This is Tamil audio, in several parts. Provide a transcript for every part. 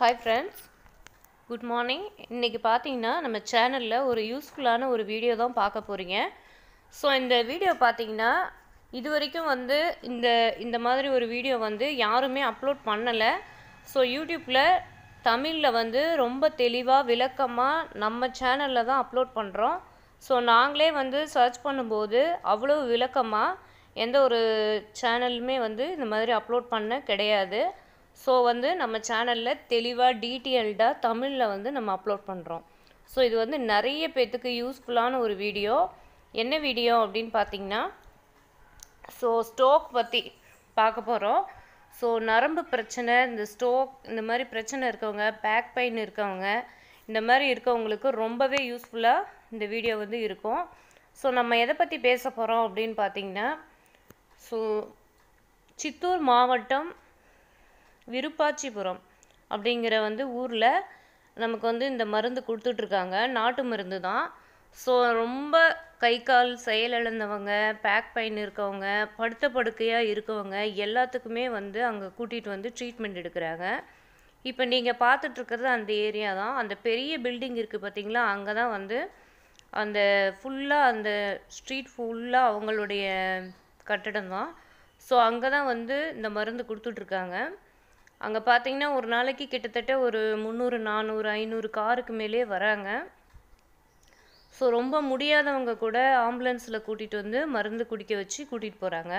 ஹாய் ஃப்ரெண்ட்ஸ் குட் மார்னிங் இன்றைக்கி பார்த்தீங்கன்னா நம்ம சேனலில் ஒரு யூஸ்ஃபுல்லான ஒரு வீடியோ தான் பார்க்க போகிறீங்க ஸோ இந்த வீடியோ பார்த்தீங்கன்னா இது வரைக்கும் வந்து இந்த இந்த மாதிரி ஒரு வீடியோ வந்து யாருமே அப்லோட் பண்ணலை. ஸோ யூடியூப்பில் தமிழில் வந்து ரொம்ப தெளிவாக விளக்கமாக நம்ம சேனலில் தான் அப்லோட் பண்ணுறோம் ஸோ நாங்களே வந்து சர்ச் பண்ணும்போது அவ்வளோ விளக்கமாக எந்த ஒரு சேனலுமே வந்து இந்த மாதிரி அப்லோட் பண்ண கிடையாது. ஸோ வந்து நம்ம சேனலில் தெளிவாக டீட்டெயில்டாக தமிழில் வந்து நம்ம அப்லோட் பண்ணுறோம் ஸோ இது வந்து நிறைய பேர்த்துக்கு யூஸ்ஃபுல்லான ஒரு வீடியோ என்ன வீடியோ அப்படின்னு பார்த்தீங்கன்னா ஸோ ஸ்டோக் பற்றி பார்க்க போகிறோம் ஸோ நரம்பு பிரச்சனை இந்த ஸ்டோக் இந்த மாதிரி பிரச்சனை இருக்கவங்க பேக் பெயின் இருக்கவங்க இந்த மாதிரி இருக்கவங்களுக்கு ரொம்பவே யூஸ்ஃபுல்லாக இந்த வீடியோ வந்து இருக்கும். ஸோ நம்ம எதை பற்றி பேச போகிறோம் அப்படின்னு பார்த்தீங்கன்னா ஸோ சித்தூர் மாவட்டம் விருப்பாச்சிபுரம் அப்படிங்கிற வந்து ஊரில் நமக்கு வந்து இந்த மருந்து கொடுத்துட்ருக்காங்க. நாட்டு மருந்து தான். ஸோ ரொம்ப கை கால் செயலிழந்தவங்க பேக் பெயின் இருக்கவங்க படுத்த படுக்கையாக இருக்கவங்க எல்லாத்துக்குமே வந்து அங்கே கூட்டிகிட்டு வந்து ட்ரீட்மெண்ட் எடுக்கிறாங்க. இப்போ நீங்கள் பார்த்துட்ருக்கிறது அந்த ஏரியா தான். அந்த பெரிய பில்டிங் இருக்குது பார்த்தீங்களா அங்கே தான் வந்து அந்த ஃபுல்லாக அந்த ஸ்ட்ரீட் ஃபுல்லாக அவங்களுடைய கட்டடம் தான். ஸோ அங்கே தான் வந்து இந்த மருந்து கொடுத்துட்ருக்காங்க. அங்கே பார்த்தீங்கன்னா ஒரு நாளைக்கு கிட்டத்தட்ட ஒரு முந்நூறு நானூறு ஐநூறு காருக்கு மேலே வராங்க. ஸோ ரொம்ப முடியாதவங்க கூட ஆம்புலன்ஸில் கூட்டிகிட்டு வந்து மருந்து குடிக்க வச்சு கூட்டிகிட்டு போகிறாங்க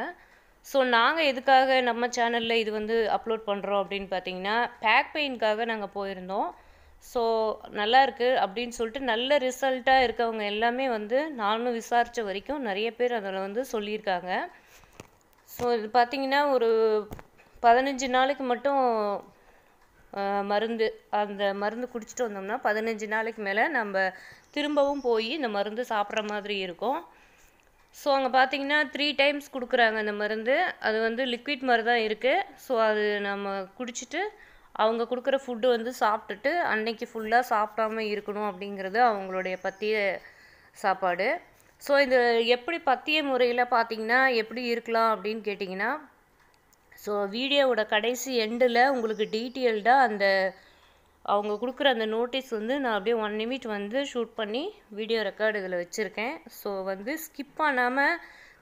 ஸோ நாங்கள் எதுக்காக நம்ம சேனலில் இது வந்து அப்லோட் பண்ணுறோம் அப்படின்னு பார்த்தீங்கன்னா பேக் பெயின்க்காக நாங்கள் போயிருந்தோம். ஸோ நல்லா இருக்குது அப்படின்னு சொல்லிட்டு நல்ல ரிசல்ட்டாக இருக்கவங்க எல்லாமே வந்து நானும் விசாரித்த வரைக்கும் நிறைய பேர் அதில் வந்து சொல்லியிருக்காங்க. ஸோ இது பார்த்தீங்கன்னா ஒரு பதினஞ்சு நாளைக்கு மட்டும் மருந்து அந்த மருந்து குடிச்சிட்டு வந்தோம்னா பதினஞ்சு நாளைக்கு மேலே நம்ம திரும்பவும் போய் இந்த மருந்து சாப்பிட்ற மாதிரி இருக்கும். ஸோ அங்கே பார்த்தீங்கன்னா த்ரீ டைம்ஸ் கொடுக்குறாங்க அந்த மருந்து. அது வந்து லிக்விட் மாதிரி தான் இருக்குது ஸோ அது நம்ம குடிச்சிட்டு அவங்க கொடுக்குற ஃபுட்டு வந்து சாப்பிட்டுட்டு அன்னைக்கு ஃபுல்லாக சாப்பிடாம இருக்கணும் அப்படிங்கிறது அவங்களுடைய பத்திய சாப்பாடு. ஸோ இது எப்படி பத்திய முறையில் பார்த்தீங்கன்னா எப்படி இருக்கலாம் அப்படின்னு கேட்டிங்கன்னா ஸோ வீடியோவோட கடைசி எண்டில் உங்களுக்கு டீட்டெயில்டாக அந்த அவங்க கொடுக்குற அந்த நோட்டீஸ் வந்து நான் அப்படியே ஒன் நிமிட் வந்து ஷூட் பண்ணி வீடியோ ரெக்கார்டு இதில் வச்சுருக்கேன். ஸோ வந்து ஸ்கிப் பண்ணாமல்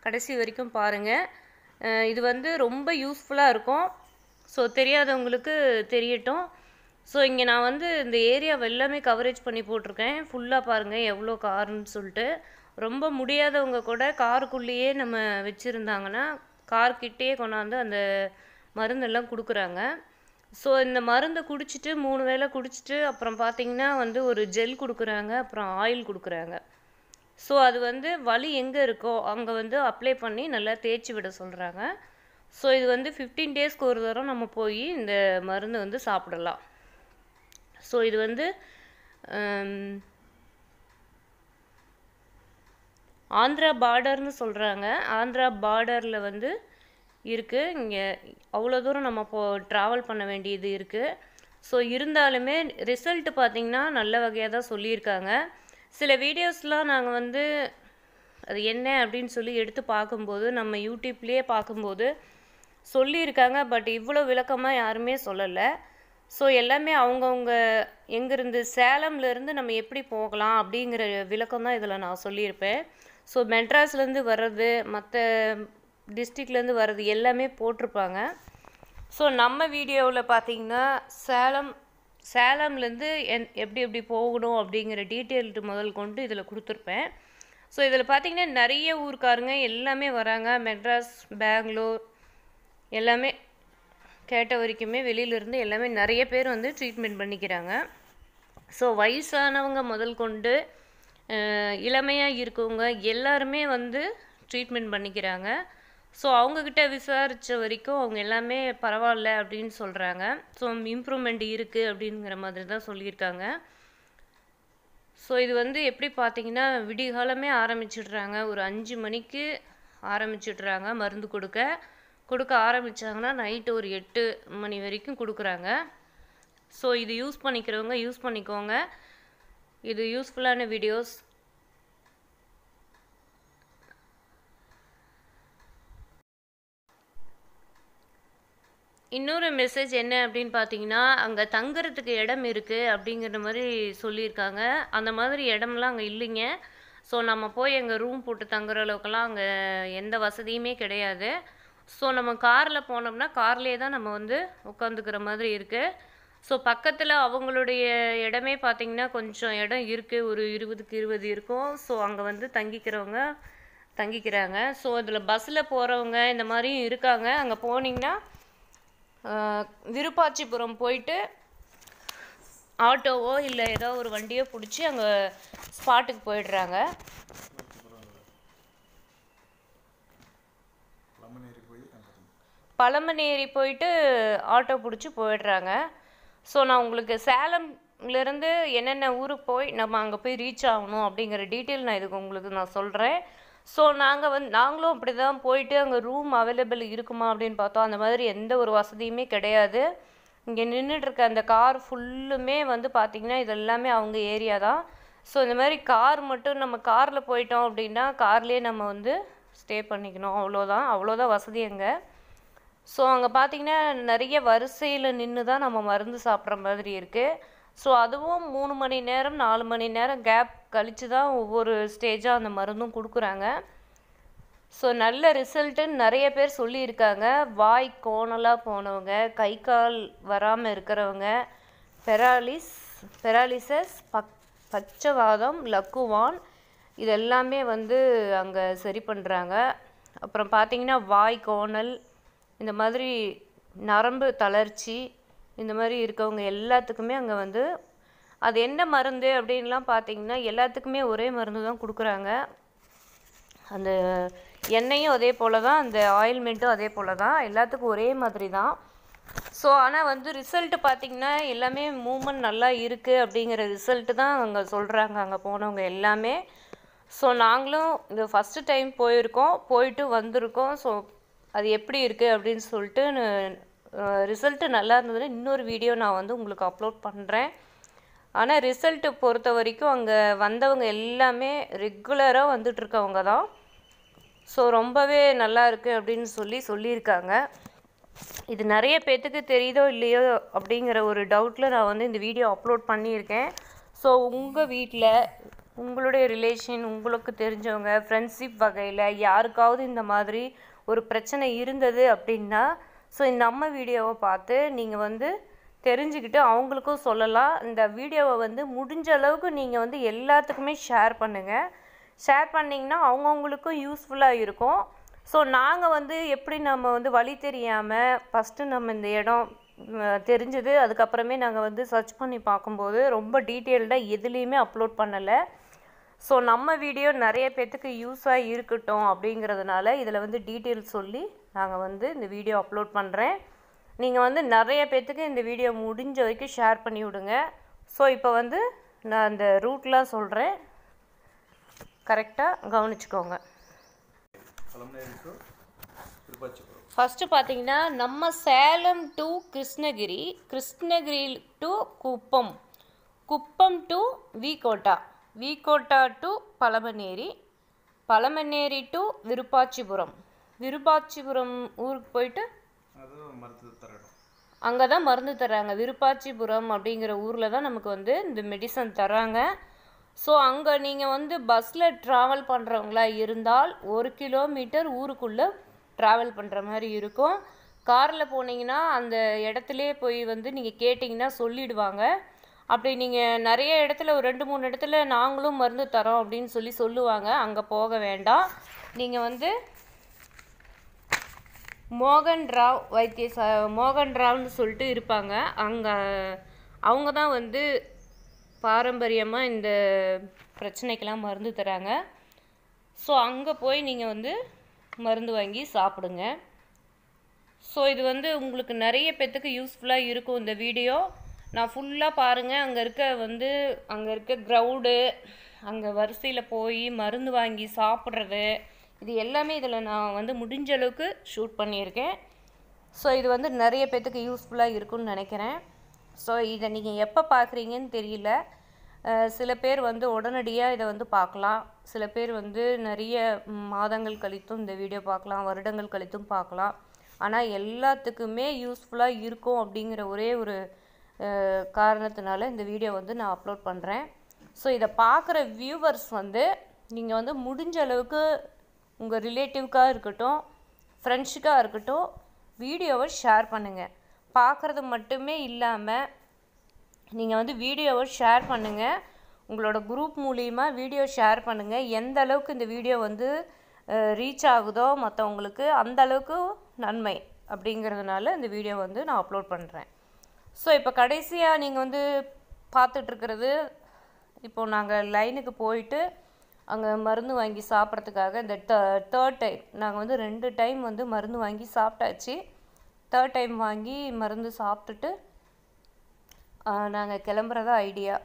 கடைசி வரைக்கும் பாருங்கள் இது வந்து ரொம்ப யூஸ்ஃபுல்லாக இருக்கும். ஸோ தெரியாதவங்களுக்கு தெரியட்டும். ஸோ இங்கே நான் வந்து இந்த ஏரியாவை எல்லாமே கவரேஜ் பண்ணி போட்டிருக்கேன். ஃபுல்லாக பாருங்கள் எவ்வளோ காருன்னு சொல்லிட்டு. ரொம்ப முடியாதவங்க கூட காருக்குள்ளேயே நம்ம வச்சுருந்தாங்கன்னா கார்கிட்டே கொண்டாந்து அந்த மருந்தெல்லாம் கொடுக்குறாங்க. ஸோ இந்த மருந்தை குடிச்சிட்டு மூணு வேளை குடிச்சிட்டு அப்புறம் பார்த்தீங்கன்னா வந்து ஒரு ஜெல் கொடுக்குறாங்க அப்புறம் ஆயில் கொடுக்குறாங்க. ஸோ அது வந்து வலி எங்கே இருக்கோ அங்கே வந்து அப்ளை பண்ணி நல்லா தேய்ச்சி விட சொல்கிறாங்க ஸோ இது வந்து ஃபிஃப்டீன் டேஸ்க்கு ஒரு தரம் நம்ம போய் இந்த மருந்து வந்து சாப்பிடலாம். ஸோ இது வந்து ஆந்திரா பார்டர்னு சொல்கிறாங்க ஆந்திரா பார்டரில் வந்து இருக்குது இங்கே அவ்வளோ தூரம் நம்ம போ ட்ராவல் பண்ண வேண்டியது இருக்குது ஸோ இருந்தாலுமே ரிசல்ட்டு பார்த்திங்கன்னா நல்ல வகையாக தான் சொல்லியிருக்காங்க. சில வீடியோஸ்லாம் நாங்கள் வந்து அது என்ன அப்படின்னு சொல்லி எடுத்து பார்க்கும்போது நம்ம யூடியூப்லேயே பார்க்கும்போது சொல்லியிருக்காங்க. பட் இவ்வளோ விளக்கமாக யாருமே சொல்லலை. ஸோ எல்லாமே அவங்கவுங்க எங்கேருந்து சேலம்லேருந்து நம்ம எப்படி போகலாம் அப்படிங்கிற விளக்கம் தான் இதில் நான் சொல்லியிருப்பேன். ஸோ மெட்ராஸ்லேருந்து வர்றது மற்ற டிஸ்ட்ரிக்ட்லேருந்து வர்றது எல்லாமே போட்டிருப்பாங்க. ஸோ நம்ம வீடியோவில் பார்த்திங்கன்னா சேலம் சேலம்லேருந்து என் எப்படி எப்படி போகணும் அப்படிங்கிற டீட்டெயில்டு முதல் கொண்டு இதில் கொடுத்துருப்பேன். ஸோ இதில் பார்த்திங்கன்னா நிறைய ஊருக்காரங்க எல்லாமே வராங்க. மெட்ராஸ் பெங்களூர் எல்லாமே கேட்ட வரைக்குமே வெளியிலேருந்து எல்லாமே நிறைய பேர் வந்து ட்ரீட்மெண்ட் பண்ணிக்கிறாங்க. ஸோ வயசானவங்க முதல் கொண்டு இளமையாக இருக்கவங்க எல்லாருமே வந்து ட்ரீட்மெண்ட் பண்ணிக்கிறாங்க. ஸோ அவங்கக்கிட்ட விசாரித்த வரைக்கும் அவங்க எல்லாமே பரவாயில்ல அப்படின்னு சொல்கிறாங்க ஸோ இம்ப்ரூவ்மெண்ட் இருக்குது அப்படிங்கிற மாதிரி தான் சொல்லியிருக்காங்க. ஸோ இது வந்து எப்படி பார்த்தீங்கன்னா விடிகாலமே ஆரம்பிச்சிடுறாங்க. ஒரு அஞ்சு மணிக்கு ஆரம்பிச்சிடுறாங்க மருந்து கொடுக்க. கொடுக்க ஆரம்பித்தாங்கன்னா நைட்டு ஒரு எட்டு மணி வரைக்கும் கொடுக்குறாங்க. ஸோ இது யூஸ் பண்ணிக்கிறவங்க யூஸ் பண்ணிக்கோங்க. இது யூஸ்ஃபுல்லான வீடியோஸ் இன்னொரு மெசேஜ் என்ன அப்படின்னு பார்த்தீங்கன்னா அங்கே தங்குறதுக்கு இடம் இருக்குது அப்படிங்கிற மாதிரி சொல்லியிருக்காங்க. அந்த மாதிரி இடம்லாம் அங்கே இல்லைங்க. ஸோ நம்ம போய் அங்கே ரூம் போட்டு தங்குற அளவுக்குலாம் அங்கே எந்த வசதியுமே கிடையாது. ஸோ நம்ம காரில் போனோம்னா கார்லேயே தான் நம்ம வந்து உட்காந்துக்கிற மாதிரி இருக்குது ஸோ பக்கத்தில் அவங்களுடைய இடமே பார்த்தீங்கன்னா கொஞ்சம் இடம் இருக்குது ஒரு இருபதுக்கு இருபது இருக்கும். ஸோ அங்கே வந்து தங்கிக்கிறவங்க தங்கிக்கிறாங்க. ஸோ அதில் பஸ்ஸில் போகிறவங்க இந்த மாதிரியும் இருக்காங்க. அங்கே போனீங்கன்னா விருப்பாச்சிபுரம் போயிட்டு ஆட்டோவோ இல்லை ஏதோ ஒரு வண்டியோ பிடிச்சி அங்கே ஸ்பாட்டுக்கு போயிடுறாங்க. பழமநேரி போயிட்டு ஆட்டோ பிடிச்சி போயிடுறாங்க. ஸோ நான் உங்களுக்கு சேலம்லேருந்து என்னென்ன ஊருக்கு போய் நம்ம அங்கே போய் ரீச் ஆகணும் அப்படிங்கிற டீட்டெயில் நான் இதுக்கு உங்களுக்கு நான் சொல்கிறேன் ஸோ நாங்கள் வந்து நாங்களும் அப்படி தான் போயிட்டு அங்கே ரூம் அவைலபிள் இருக்குமா அப்படின்னு பார்த்தோம். அந்த மாதிரி எந்த ஒரு வசதியுமே கிடையாது. இங்கே நின்றுட்டுருக்க அந்த கார் ஃபுல்லுமே வந்து பார்த்திங்கன்னா இது எல்லாமே அவங்க ஏரியா தான். ஸோ இந்த மாதிரி கார் மட்டும் நம்ம காரில் போயிட்டோம் அப்படின்னா கார்லேயே நம்ம வந்து ஸ்டே பண்ணிக்கணும். அவ்வளோதான் அவ்வளோதான் வசதி அங்கே. ஸோ அங்கே பார்த்தீங்கன்னா நிறைய வரிசையில் நின்று தான் நம்ம மருந்து சாப்பிட்ற மாதிரி இருக்குது ஸோ அதுவும் மூணு மணி நேரம் நாலு மணி நேரம் கேப் கழித்து தான் ஒவ்வொரு ஸ்டேஜாக அந்த மருந்தும் கொடுக்குறாங்க. ஸோ நல்ல ரிசல்ட்டுன்னு நிறைய பேர் சொல்லியிருக்காங்க. வாய் கோணலாக போனவங்க கை கால் வராமல் இருக்கிறவங்க பெராலிஸ் பெராலிசஸ் பக் பச்சைவாதம் லக்குவான் இது எல்லாமே வந்து அங்கே சரி பண்ணுறாங்க அப்புறம் பார்த்தீங்கன்னா வாய் கோணல் இந்த மாதிரி நரம்பு தளர்ச்சி இந்த மாதிரி இருக்கவங்க எல்லாத்துக்குமே அங்கே வந்து அது என்ன மருந்து அப்படின்லாம் பார்த்தீங்கன்னா எல்லாத்துக்குமே ஒரே மருந்து தான் கொடுக்குறாங்க. அந்த எண்ணெயும் அதே போல் தான் அந்த ஆயில்மெண்ட்டும் அதே போல் தான் எல்லாத்துக்கும் ஒரே மாதிரி தான். ஸோ ஆனால் வந்து ரிசல்ட்டு பார்த்தீங்கன்னா எல்லாமே மூமெண்ட் நல்லா இருக்குது அப்படிங்கிற ரிசல்ட்டு தான் அங்கே சொல்கிறாங்க அங்கே போனவங்க எல்லாமே. ஸோ நாங்களும் இது ஃபஸ்ட்டு டைம் போயிருக்கோம் போயிட்டு வந்திருக்கோம். ஸோ அது எப்படி இருக்குது அப்படின்னு சொல்லிட்டு ரிசல்ட்டு நல்லா இருந்ததுன்னா இன்னொரு வீடியோ நான் வந்து உங்களுக்கு அப்லோட் பண்ணுறேன் ஆனால் ரிசல்ட்டு பொறுத்த வரைக்கும் அங்கே வந்தவங்க எல்லாமே ரெகுலராக வந்துட்டுருக்கவங்க தான். ஸோ ரொம்பவே நல்லா இருக்குது அப்படின்னு சொல்லி சொல்லியிருக்காங்க. இது நிறைய பேர்த்துக்கு தெரியுதோ இல்லையோ அப்படிங்கிற ஒரு டவுட்டில் நான் வந்து இந்த வீடியோ அப்லோட் பண்ணியிருக்கேன். ஸோ உங்கள் வீட்டில் உங்களுடைய ரிலேஷன் உங்களுக்கு தெரிஞ்சவங்க ஃப்ரெண்ட்ஷிப் வகையில் யாருக்காவது இந்த மாதிரி ஒரு பிரச்சனை இருந்தது அப்படின்னா ஸோ நம்ம வீடியோவை பார்த்து நீங்கள் வந்து தெரிஞ்சுக்கிட்டு அவங்களுக்கும் சொல்லலாம். இந்த வீடியோவை வந்து முடிஞ்ச அளவுக்கு நீங்கள் வந்து எல்லாத்துக்குமே ஷேர் பண்ணுங்கள் ஷேர் பண்ணிங்கன்னா அவங்கவுங்களுக்கும் யூஸ்ஃபுல்லாக இருக்கும். ஸோ நாங்கள் வந்து எப்படி நம்ம வந்து வழி தெரியாமல் ஃபஸ்ட்டு நம்ம இந்த இடம் தெரிஞ்சது. அதுக்கப்புறமே நாங்கள் வந்து சர்ச் பண்ணி பார்க்கும்போது ரொம்ப டீட்டெயில்டாக எதுலேயுமே அப்லோட் பண்ணலை. ஸோ நம்ம வீடியோ நிறைய பேர்த்துக்கு யூஸாக இருக்கட்டும் அப்படிங்கிறதுனால இதில் வந்து டீட்டெயில் சொல்லி நாங்கள் வந்து இந்த வீடியோ அப்லோட் பண்ணுறேன் நீங்கள் வந்து நிறைய பேர்த்துக்கு இந்த வீடியோ முடிஞ்ச வரைக்கும் ஷேர் பண்ணி விடுங்க. ஸோ இப்போ வந்து நான் அந்த ரூட்லாம் சொல்கிறேன் கரெக்டாக கவனிச்சுக்கோங்க. ஃபஸ்ட்டு பார்த்தீங்கன்னா நம்ம Salem to Krishnagiri Krishnagiri to Kuppam. Kuppam to Vkota Vkota to Palamaner Palamaner to Virupakshipuram. Virupakshipuram ஊருக்கு போயிட்டு அங்கே தான் மருந்து தராங்க விருப்பாச்சிபுரம் அப்படிங்கிற ஊரில் தான் நமக்கு வந்து இந்த மெடிசன் தராங்க ஸோ அங்கே நீங்கள் வந்து பஸ்ஸில் ட்ராவல் பண்ணுறவங்களா இருந்தால் ஒரு கிலோமீட்டர் ஊருக்குள்ளே ட்ராவல் பண்ணுற மாதிரி இருக்கும். காரில் போனீங்கன்னா அந்த இடத்துலையே போய் வந்து நீங்கள் கேட்டிங்கன்னா சொல்லிடுவாங்க. அப்படி நீங்கள் நிறைய இடத்துல ஒரு ரெண்டு மூணு இடத்துல நாங்களும் மருந்து தரோம் அப்படின்னு சொல்லி சொல்லுவாங்க. அங்கே போக வேண்டாம். நீங்கள் வந்து மோகன் ராவ் வைத்திய மோகன் ராவ்னு சொல்லிட்டு இருப்பாங்க. அங்கே அவங்க தான் வந்து பாரம்பரியமாக இந்த பிரச்சனைக்கெல்லாம் மருந்து தராங்க. ஸோ அங்கே போய் நீங்கள் வந்து மருந்து வாங்கி சாப்பிடுங்க. ஸோ இது வந்து உங்களுக்கு நிறைய பேர்த்துக்கு யூஸ்ஃபுல்லாக இருக்கும் இந்த வீடியோ நான் ஃபுல்லாக பாருங்கள் அங்கே இருக்க வந்து அங்கே இருக்க க்ரௌடு அங்கே வரிசையில் போய் மருந்து வாங்கி சாப்பிட்றது இது எல்லாமே இதில் நான் வந்து முடிஞ்ச அளவுக்கு ஷூட் பண்ணியிருக்கேன். ஸோ இது வந்து நிறைய பேர்த்துக்கு யூஸ்ஃபுல்லாக இருக்கும்னு நினைக்கிறேன். ஸோ இதை நீங்கள் எப்போ பார்க்குறீங்கன்னு தெரியல. சில பேர் வந்து உடனடியாக இதை வந்து பார்க்கலாம் சில பேர் வந்து நிறைய மாதங்கள் கழித்தும் இந்த வீடியோ பார்க்கலாம் வருடங்கள் கழித்தும் பார்க்கலாம் ஆனால் எல்லாத்துக்குமே யூஸ்ஃபுல்லாக இருக்கும் அப்படிங்கிற ஒரே ஒரு காரணத்தினால இந்த வீடியோ வந்து நான் அப்லோட் பண்ணுறேன் ஸோ இதை பார்க்குற வியூவர்ஸ் வந்து நீங்கள் வந்து முடிஞ்ச அளவுக்கு உங்கள் ரிலேட்டிவ்க்காக இருக்கட்டும் ஃப்ரெண்ட்ஸுக்காக இருக்கட்டும் வீடியோவை ஷேர் பண்ணுங்கள் பார்க்குறது மட்டுமே இல்லாமல் நீங்கள் வந்து வீடியோவை ஷேர் பண்ணுங்கள் உங்களோட குரூப் மூலிமா வீடியோ ஷேர் பண்ணுங்கள் எந்த அளவுக்கு இந்த வீடியோ வந்து ரீச் ஆகுதோ மற்றவங்களுக்கு அந்த அளவுக்கு நன்மை அப்படிங்கிறதுனால இந்த வீடியோ வந்து நான் அப்லோட் பண்ணுறேன் ஸோ இப்போ கடைசியாக நீங்கள் வந்து பார்த்துட்ருக்கிறது இப்போது நாங்கள் லைனுக்கு போயிட்டு அங்கே மருந்து வாங்கி சாப்பிட்றதுக்காக இந்த தேர்ட் டைம் நாங்கள் வந்து ரெண்டு டைம் வந்து மருந்து வாங்கி சாப்பிட்டாச்சு. தேர்ட் டைம் வாங்கி மருந்து சாப்பிட்டுட்டு நாங்கள் கிளம்புறதா ஐடியா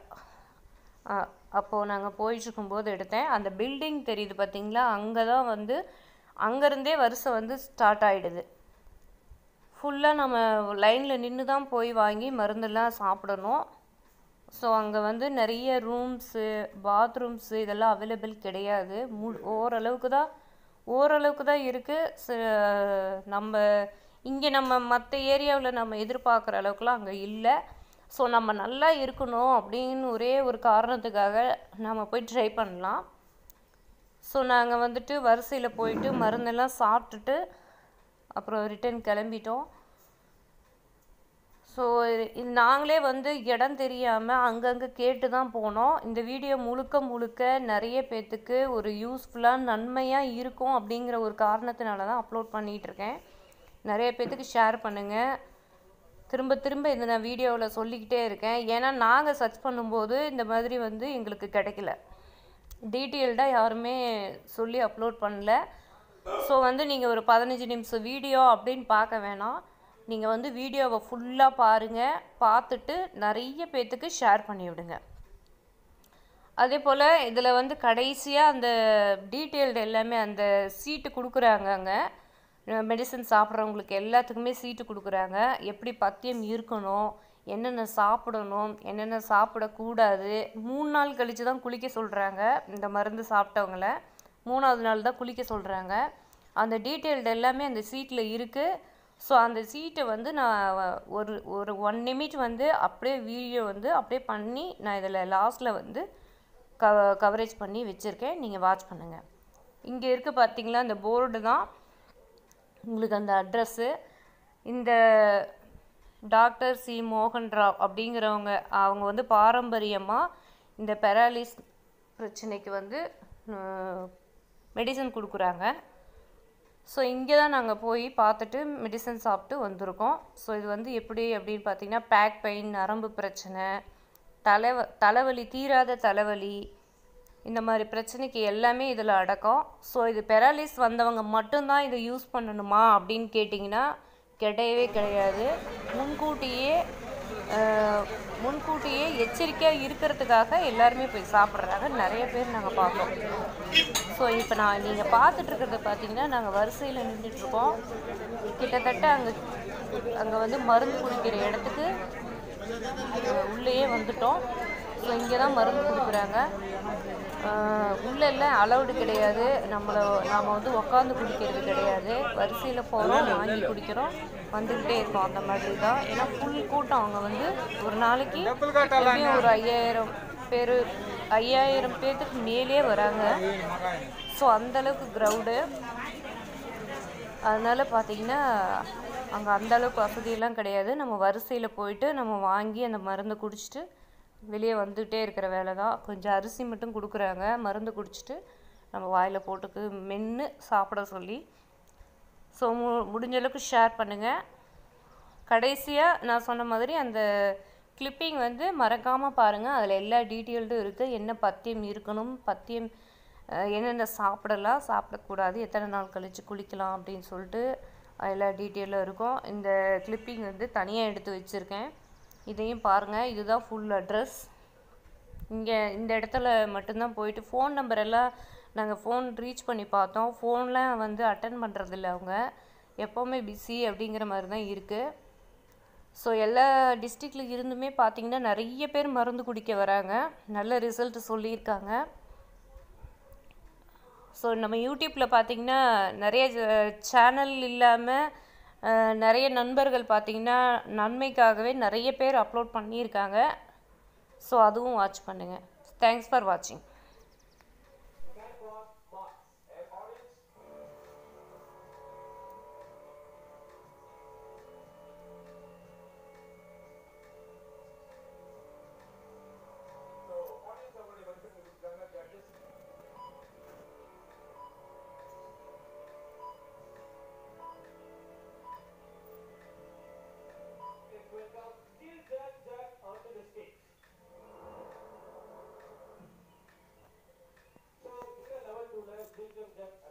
அப்போது நாங்கள் போயிட்டுருக்கும்போது எடுத்தேன். அந்த பில்டிங் தெரியுது பார்த்தீங்களா அங்கே தான் வந்து அங்கேருந்தே வருஷம் வந்து ஸ்டார்ட் ஆகிடுது ஃபுல்லாக நம்ம லைனில் நின்று தான் போய் வாங்கி மருந்தெல்லாம் சாப்பிடணும். ஸோ அங்கே வந்து நிறைய ரூம்ஸு பாத்ரூம்ஸு இதெல்லாம் அவைலபிள் கிடையாது. மு ஓரளவுக்கு தான் ஓரளவுக்கு தான் இருக்குது நம்ம இங்கே நம்ம மற்ற ஏரியாவில் நம்ம எதிர்பார்க்குற அளவுக்குலாம் அங்கே இல்லை. ஸோ நம்ம நல்லா இருக்கணும் அப்படின்னு ஒரே ஒரு காரணத்துக்காக நம்ம போய் ட்ரை பண்ணலாம். ஸோ நாங்கள் வந்துட்டு வரிசையில் போயிட்டு மருந்தெல்லாம் சாப்பிட்டுட்டு அப்புறம் ரிட்டன் கிளம்பிட்டோம். ஸோ நாங்களே வந்து இடம் தெரியாமல் அங்கங்கே கேட்டு தான் போனோம். இந்த வீடியோ முழுக்க முழுக்க நிறைய பேர்த்துக்கு ஒரு யூஸ்ஃபுல்லாக நன்மையாக இருக்கும் அப்படிங்கிற ஒரு காரணத்தினால தான் அப்லோட் பண்ணிகிட்ருக்கேன் நிறைய பேர்த்துக்கு ஷேர் பண்ணுங்கள் திரும்ப திரும்ப இதை நான் வீடியோவில் சொல்லிக்கிட்டே இருக்கேன். ஏன்னா நாங்கள் சர்ச் பண்ணும்போது இந்த மாதிரி வந்து எங்களுக்கு கிடைக்கல. டீட்டெயில்டாக யாருமே சொல்லி அப்லோட் பண்ணல. ஸோ வந்து நீங்கள் ஒரு பதினஞ்சு நிமிஷம் வீடியோ அப்படின்னு பார்க்க வேணாம். நீங்கள் வந்து வீடியோவை ஃபுல்லாக பாருங்கள் பார்த்துட்டு நிறைய பேர்த்துக்கு ஷேர் பண்ணிவிடுங்க. அதே போல் இதில் வந்து கடைசியாக அந்த டீட்டெயில்டு எல்லாமே அந்த சீட்டு கொடுக்குறாங்க அங்கே. மெடிசன் சாப்பிட்றவங்களுக்கு எல்லாத்துக்குமே சீட்டு கொடுக்குறாங்க. எப்படி பத்தியம் இருக்கணும் என்னென்ன சாப்பிடணும் என்னென்ன சாப்பிடக்கூடாது மூணு நாள் கழித்து தான் குளிக்க சொல்கிறாங்க இந்த மருந்து சாப்பிட்டவங்கள. மூணாவது நாள் தான் குளிக்க சொல்கிறாங்க அந்த டீட்டெயில்டு எல்லாமே அந்த சீட்டில் இருக்குது ஸோ அந்த சீட்டை வந்து நான் ஒரு ஒரு ஒன் நிமிட் வந்து அப்படியே வீடியோ வந்து அப்படியே பண்ணி நான் இதில் லாஸ்ட்டில் வந்து க கவரேஜ் பண்ணி வச்சுருக்கேன். நீங்கள் வாட்ச் பண்ணுங்கள் இங்கே இருக்க பார்த்தீங்களா இந்த போர்டு தான். உங்களுக்கு அந்த அட்ரஸ்ஸு இந்த டாக்டர் சி மோகன் ராவ் அப்படிங்கிறவங்க அவங்க வந்து பாரம்பரியமாக இந்த பெராலிஸ் பிரச்சனைக்கு வந்து மெடிசன் கொடுக்குறாங்க. ஸோ இங்கே தான் நாங்கள் போய் பார்த்துட்டு மெடிசன் சாப்பிட்டு வந்திருக்கோம். ஸோ இது வந்து எப்படி அப்படின்னு பார்த்தீங்கன்னா பேக் பெயின் நரம்பு பிரச்சனை தலைவ தலைவலி தீராத தலைவலி இந்த மாதிரி பிரச்சனைக்கு எல்லாமே இதில் அடக்கம். ஸோ இது பெராலிஸ் வந்தவங்க மட்டும்தான் இதை யூஸ் பண்ணணுமா அப்படின்னு கேட்டிங்கன்னா கிடையவே கிடையாது. முன்கூட்டியே முன்கூட்டியே எச்சரிக்கையாக இருக்கிறதுக்காக எல்லாருமே போய் சாப்பிட்றாங்க. நிறைய பேர் நாங்கள் பார்ப்போம் ஸோ இப்போ நான் நீங்கள் பார்த்துட்ருக்கிறத பார்த்தீங்கன்னா நாங்கள் வரிசையில் நின்றுட்டுருக்கோம் கிட்டத்தட்ட அங்கே அங்கே வந்து மருந்து குடிக்கிற இடத்துக்கு உள்ளேயே வந்துட்டோம். ஸோ இங்கே தான் மருந்து கொடுக்குறாங்க. உள்ளே எல்லாம் அலௌடு கிடையாது. நம்மளை நாம் வந்து உக்காந்து குடிக்கிறது கிடையாது. வரிசையில் போகிறோம் வாங்கி குடிக்கிறோம். வந்துக்கிட்டே இருக்கோம் அந்த மாதிரி தான் ஏன்னா ஃபுல் கூட்டம் அவங்க வந்து ஒரு நாளைக்கு எப்படியும் ஒரு ஐயாயிரம் பேர் ஐயாயிரம் பேர்த்துக்கு மேலே வராங்க. ஸோ அந்தளவுக்கு க்ரௌடு அதனால் பார்த்தீங்கன்னா அங்கே அந்தளவுக்கு வசதியெல்லாம் கிடையாது. நம்ம வரிசையில் போயிட்டு நம்ம வாங்கி அந்த மருந்தை குடிச்சிட்டு வெளியே வந்துகிட்டே இருக்கிற வேலை தான். கொஞ்சம் அரிசி மட்டும் கொடுக்குறாங்க. மருந்து குடிச்சிட்டு நம்ம வாயில் போட்டுக்கு மென்று சாப்பிட சொல்லி. ஸோ மு முடிஞ்ச அளவுக்கு ஷேர் பண்ணுங்கள் கடைசியாக நான் சொன்ன மாதிரி அந்த கிளிப்பிங் வந்து மறக்காமல் பாருங்கள் அதில் எல்லா டீட்டெயில்டும் இருக்குது என்ன பத்தியம் இருக்கணும் பத்தியம் என்னென்ன சாப்பிடலாம் சாப்பிடக்கூடாது எத்தனை நாள் கழித்து குளிக்கலாம் அப்படின்னு சொல்லிட்டு எல்லா டீட்டெயிலும் இருக்கும். இந்த கிளிப்பிங் வந்து தனியாக எடுத்து வச்சுருக்கேன். இதையும் பாருங்கள் இதுதான் ஃபுல் அட்ரஸ் இங்கே இந்த இடத்துல மட்டும்தான் போயிட்டு ஃபோன் நம்பர் எல்லாம் நாங்கள் ஃபோன் ரீச் பண்ணி பார்த்தோம். ஃபோன்லாம் வந்து அட்டன் பண்ணுறதில்ல அவங்க. எப்போவுமே பிஸி அப்படிங்கிற மாதிரி தான் இருக்குது ஸோ எல்லா டிஸ்ட்ரிக்டில் இருந்துமே பார்த்திங்கன்னா நிறைய பேர் மருந்து குடிக்க வராங்க. நல்ல ரிசல்ட் சொல்லியிருக்காங்க. ஸோ நம்ம யூடியூப்பில் பார்த்தீங்கன்னா நிறைய சேனல் இல்லாமல் நிறைய நண்பர்கள் பார்த்தீங்கன்னா நன்மைக்காகவே நிறைய பேர் அப்லோட் பண்ணியிருக்காங்க. ஸோ அதுவும் வாட்ச் பண்ணுங்கள் தேங்க்ஸ் ஃபார் வாட்சிங் that